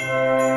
Música